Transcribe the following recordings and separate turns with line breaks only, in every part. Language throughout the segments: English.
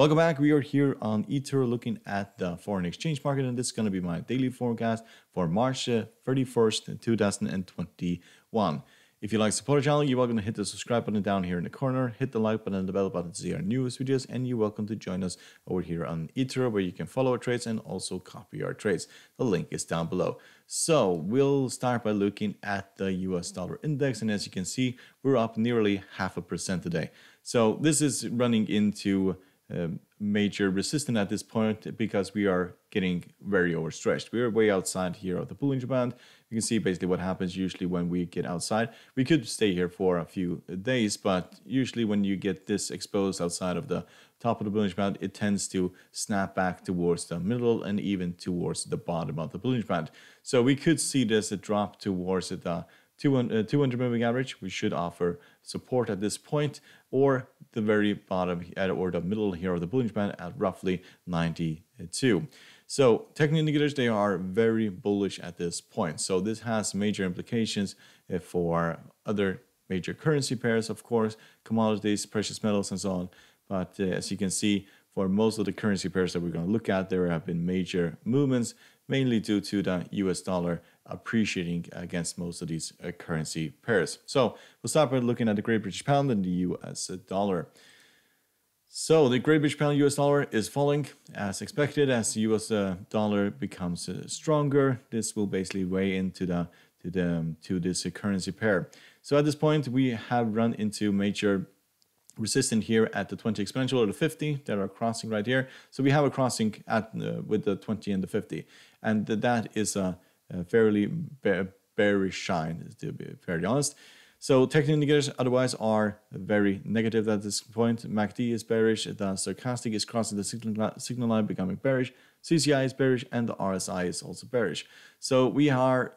Welcome back. We are here on eToro looking at the foreign exchange market, and this is going to be my daily forecast for March 31st, uh, 2021. If you like support our channel, you're welcome to hit the subscribe button down here in the corner, hit the like button and the bell button to see our newest videos, and you're welcome to join us over here on eToro where you can follow our trades and also copy our trades. The link is down below. So we'll start by looking at the US dollar index, and as you can see, we're up nearly half a percent today. So this is running into um, major resistance at this point because we are getting very overstretched. We are way outside here of the Bollinger Band. You can see basically what happens usually when we get outside. We could stay here for a few days, but usually when you get this exposed outside of the top of the Bollinger Band, it tends to snap back towards the middle and even towards the bottom of the Bollinger Band. So we could see this a drop towards the 200, uh, 200 moving average, we should offer support at this point, or the very bottom or the middle here of the Bollinger Band at roughly 92. So technical indicators, they are very bullish at this point. So this has major implications uh, for other major currency pairs, of course, commodities, precious metals, and so on. But uh, as you can see, for most of the currency pairs that we're going to look at, there have been major movements, mainly due to the US dollar appreciating against most of these uh, currency pairs. So we'll start by looking at the Great British Pound and the US dollar. So the Great British Pound US dollar is falling as expected as the US uh, dollar becomes uh, stronger. This will basically weigh into the to the um, to this currency pair. So at this point we have run into major resistance here at the 20 exponential or the 50 that are crossing right here. So we have a crossing at uh, with the 20 and the 50 and that is a fairly bearish shine, to be fairly honest. So technical indicators otherwise are very negative at this point. MACD is bearish, the stochastic is crossing the signal line becoming bearish, CCI is bearish, and the RSI is also bearish. So we are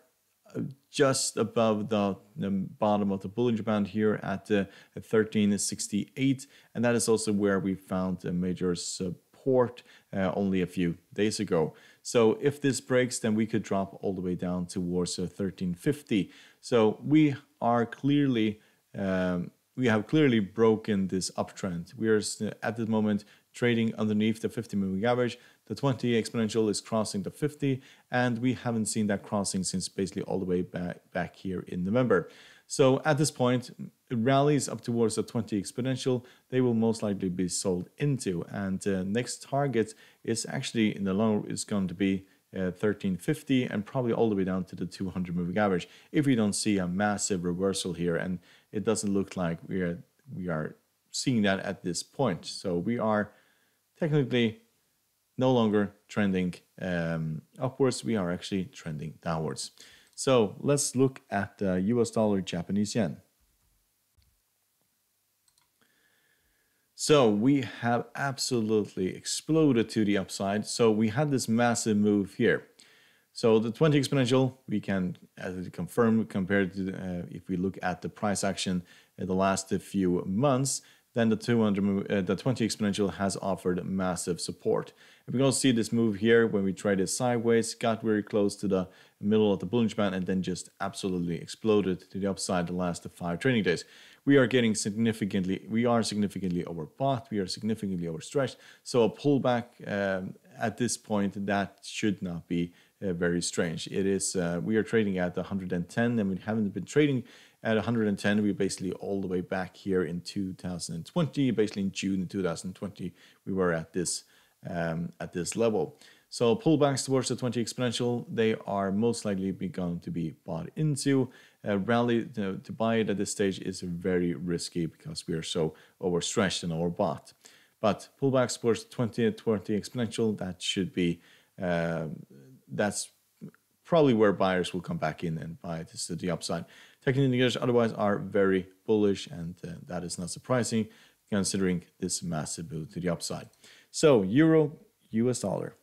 uh, just above the, the bottom of the Bollinger Band here at uh, 1368, and that is also where we found a major support uh, only a few days ago. So if this breaks, then we could drop all the way down towards 1350. Uh, so we are clearly, um, we have clearly broken this uptrend. We are at the moment trading underneath the 50 moving average. The 20 exponential is crossing the 50, and we haven't seen that crossing since basically all the way back, back here in November. So at this point, it rallies up towards the 20 exponential, they will most likely be sold into. And uh, next target is actually in the long is going to be uh, 1350 and probably all the way down to the 200 moving average if we don't see a massive reversal here and it doesn't look like we are we are seeing that at this point so we are technically no longer trending um, upwards we are actually trending downwards so let's look at the US dollar Japanese yen So we have absolutely exploded to the upside. So we had this massive move here. So the 20 exponential, we can as confirm compared to uh, if we look at the price action in the last few months, then the 200 uh, the 20 exponential has offered massive support. And we can also see this move here when we traded sideways, got very close to the middle of the Bollinger Band and then just absolutely exploded to the upside the last five trading days we are getting significantly, we are significantly overbought, we are significantly overstretched. So a pullback um, at this point, that should not be uh, very strange. It is, uh, we are trading at 110 and we haven't been trading at 110. We're basically all the way back here in 2020, basically in June 2020, we were at this, um, at this level. So pullbacks towards the 20 exponential, they are most likely going to be bought into. Uh, rally to, to buy it at this stage is very risky because we are so overstretched and overbought. But pullbacks towards 20 20 exponential, that should be uh, that's probably where buyers will come back in and buy this to the upside. Technical indicators otherwise are very bullish, and uh, that is not surprising considering this massive move to the upside. So euro, US dollar.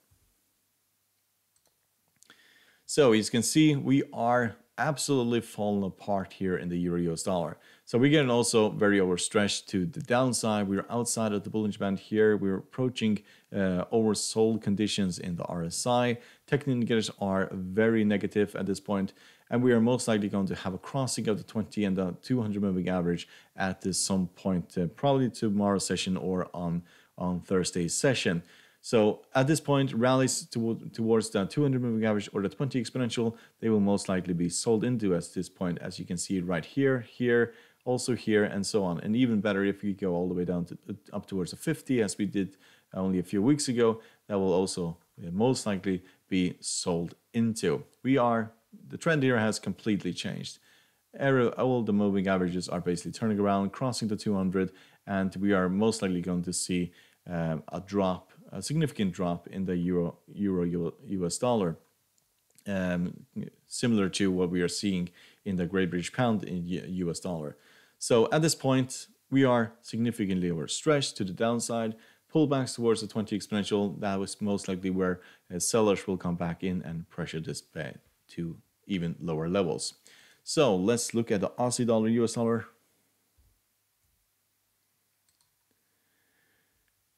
So as you can see, we are absolutely falling apart here in the euro US dollar. So we're getting also very overstretched to the downside. We're outside of the Bollinger Band here. We're approaching uh, oversold conditions in the RSI. Technical indicators are very negative at this point, and we are most likely going to have a crossing of the 20 and the 200 moving average at this some point, uh, probably tomorrow session or on on Thursday's session. So at this point, rallies to, towards the 200 moving average or the 20 exponential, they will most likely be sold into at this point, as you can see right here, here, also here, and so on. And even better if you go all the way down to up towards the 50, as we did only a few weeks ago, that will also uh, most likely be sold into. We are, the trend here has completely changed. All the moving averages are basically turning around, crossing the 200, and we are most likely going to see um, a drop a significant drop in the euro euro US dollar, um, similar to what we are seeing in the Great British Pound in US dollar. So at this point, we are significantly overstretched to the downside. Pullbacks towards the 20 exponential, that was most likely where uh, sellers will come back in and pressure this bet to even lower levels. So let's look at the Aussie dollar, US dollar.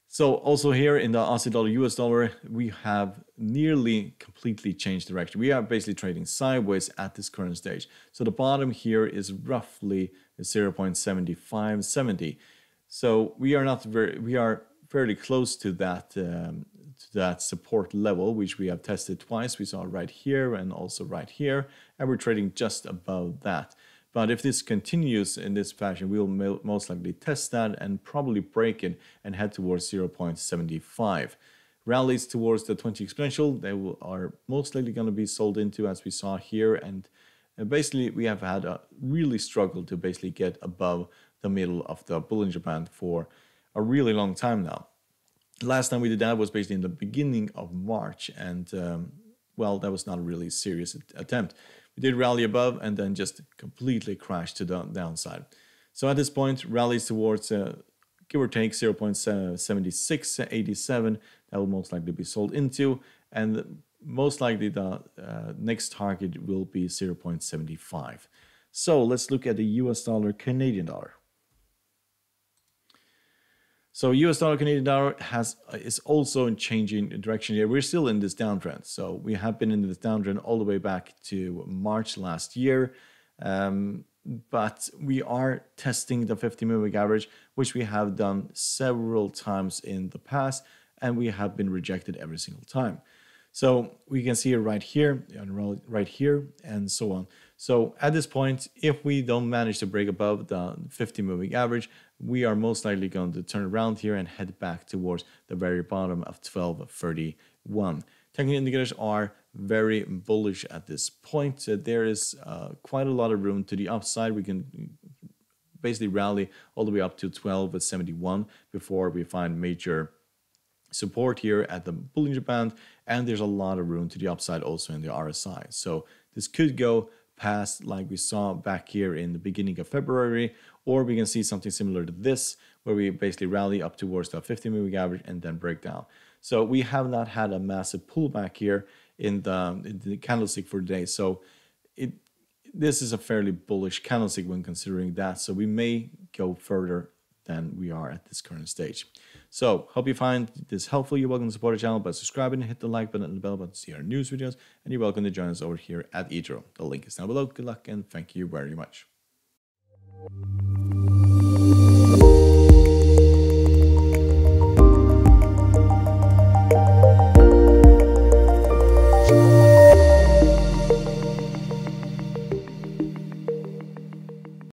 So also here in the Aussie dollar US dollar, we have nearly completely changed direction. We are basically trading sideways at this current stage. So the bottom here is roughly 0.7570. So we are not very, we are fairly close to that um, that support level, which we have tested twice. We saw right here and also right here, and we're trading just above that. But if this continues in this fashion, we will most likely test that and probably break it and head towards 0.75. Rallies towards the 20 exponential, they will, are most likely going to be sold into as we saw here. And basically, we have had a really struggle to basically get above the middle of the Bollinger Band for a really long time now. Last time we did that was basically in the beginning of March. And um, well, that was not a really serious attempt. We did rally above and then just completely crashed to the downside. So at this point, rallies towards uh, give or take 0.7687 that will most likely be sold into and most likely the uh, next target will be 0.75 so let's look at the us dollar canadian dollar so US dollar Canadian dollar has uh, is also in changing direction here. We're still in this downtrend. So we have been in this downtrend all the way back to March last year. Um, but we are testing the 50 moving average, which we have done several times in the past, and we have been rejected every single time. So we can see it right here, right here, and so on. So at this point, if we don't manage to break above the 50 moving average, we are most likely going to turn around here and head back towards the very bottom of 1231. Technical indicators are very bullish at this point. So there is uh, quite a lot of room to the upside. We can basically rally all the way up to 1271 before we find major support here at the Bollinger Band. And there's a lot of room to the upside also in the RSI. So this could go past like we saw back here in the beginning of February, or we can see something similar to this, where we basically rally up towards the 50 moving average and then break down. So we have not had a massive pullback here in the, in the candlestick for today. So it this is a fairly bullish candlestick when considering that. So we may go further than we are at this current stage. So, hope you find this helpful. You're welcome to support our channel by subscribing hit the like button and the bell button to see our news videos. And you're welcome to join us over here at eToro. The link is down below. Good luck and thank you very much.